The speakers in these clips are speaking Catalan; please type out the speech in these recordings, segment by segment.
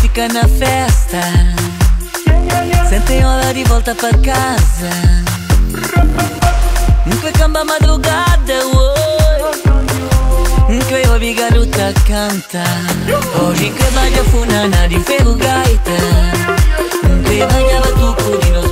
fica na festa. Sente hora de volta pra casa. Foi camba madrugada, oi. Que ouvi garota canta. Hoje que vai a funana de ferro gaita. Que vai a batuco de nos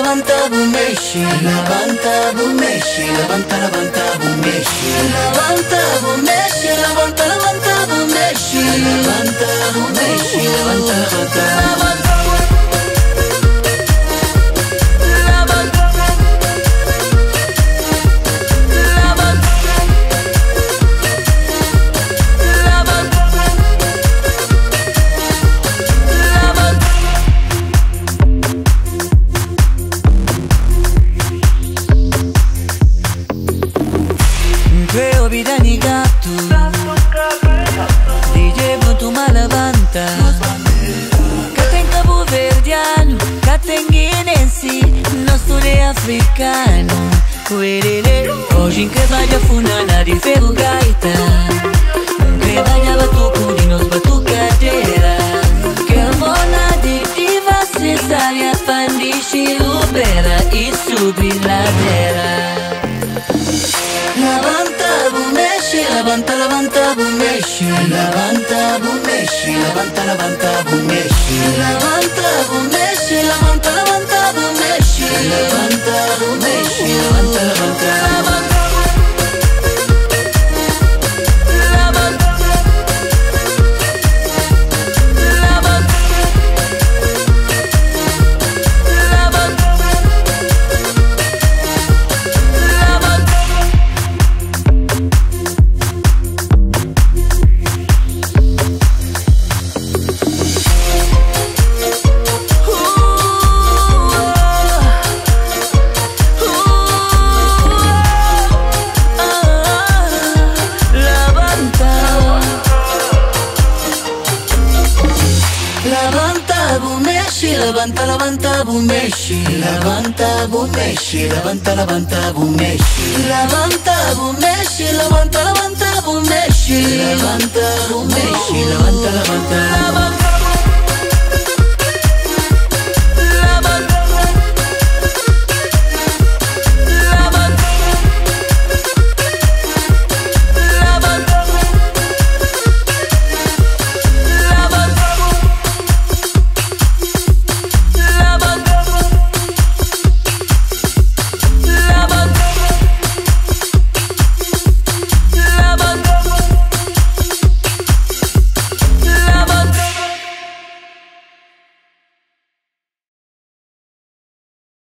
levanta, bumeshi Levanta, bumeshi, levanta, levanta, bumeshi Levanta, bumeshi, levanta, levanta, bumeshi Levanta, levanta, levanta Levanta, vida ni gato DJ pronto ma levanta Că te capo verdiano Că te ghinensi Nostru de africano. Uerere Oggi in che baglia funana di ferro gaita Che baglia batucu di nos batuca tera Che mona di diva se sale a saria Pandisci rubera E subi la terra levanta, levanta, bumeshi Levanta, bumeshi, levanta, levanta, bumeshi Levanta, bumeshi, levanta, levanta, bumeshi Levanta, levanta, levanta Levanta bumeshi, levanta, levanta, bumeshi Levanta, bumeshi, levanta, levanta, bumeshi Levanta, bumeshi, levanta, levanta, bumeshi Levanta, bumeshi, levanta, levanta Levanta